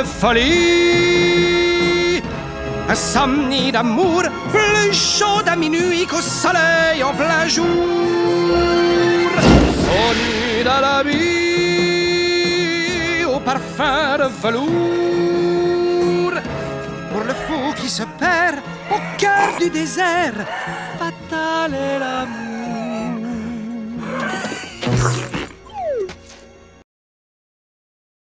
de folie. Insomnie d'amour, plus chaud à minuit qu'au soleil en plein jour. Au nu d'Arabie, au parfum de velours. Pour le fou qui se perd au cœur du désert, fatal est l'amour.